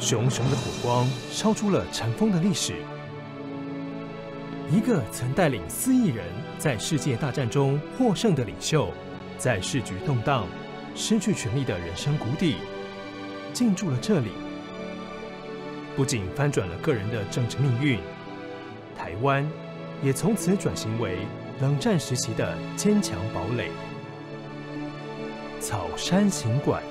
熊熊的火光烧出了尘封的历史。一个曾带领四亿人在世界大战中获胜的领袖在世局动荡失去权力的人生谷底进驻了这里。不仅翻转了个人的政治命运台湾也从此转型为冷战时期的坚强堡垒。草山行馆